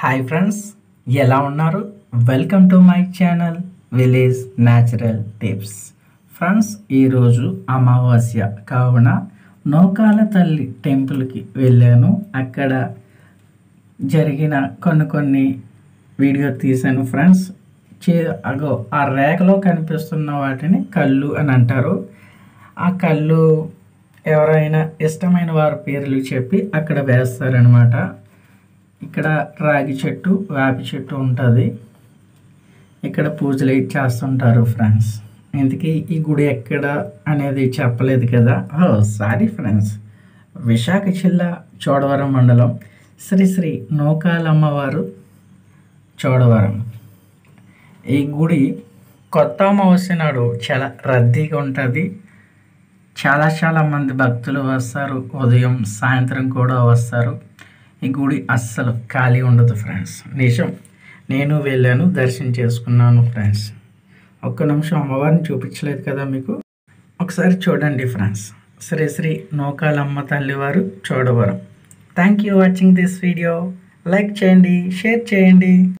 Hi friends ఎలా ఉన్నారు? Welcome to my channel village natural tips friends ఈరోజు అమావాస్య కావున నౌకాల తల్లి టెంపుల్కి వెళ్ళాను. అక్కడ జరిగిన కొన్ని కొన్ని వీడియో తీశాను ఫ్రెండ్స్ చే అగో ఆ రేఖలో కనిపిస్తున్న వాటిని కళ్ళు అని అంటారు. ఆ కళ్ళు ఎవరైనా ఇష్టమైన వారి పేర్లు చెప్పి అక్కడ వేస్తారనమాట ఇక్కడ రాగి చెట్టు వేప చెట్టు ఉంటుంది. ఇక్కడ పూజలు అయితే చేస్తుంటారు ఫ్రెండ్స్ ఇంతకీ ఈ గుడి ఎక్కడ అనేది చెప్పలేదు కదా. ఓ సారీ ఫ్రెండ్స్ విశాఖ జిల్లా చోడవరం మండలం శ్రీ శ్రీ నూకాలమ్మవారు చోడవరం. ఈ గుడి కొత్త అమావాస్య నాడు చాలా రద్దీగా ఉంటుంది. చాలా చాలా మంది భక్తులు వస్తారు. ఉదయం సాయంత్రం కూడా వస్తారు. ఈ గుడి అస్సలు ఖాళీ ఉండదు ఫ్రెండ్స్. నిజం. నేను వెళ్ళాను దర్శనం చేసుకున్నాను ఫ్రెండ్స్. ఒక్క నిమిషం అమ్మవారిని చూపించలేదు కదా మీకు? ఒకసారి చూడండి friends. Shri Shri Nookalamma తల్లివారు Chudavaram. Thank you watching this video like చేయండి షేర్ చేయండి.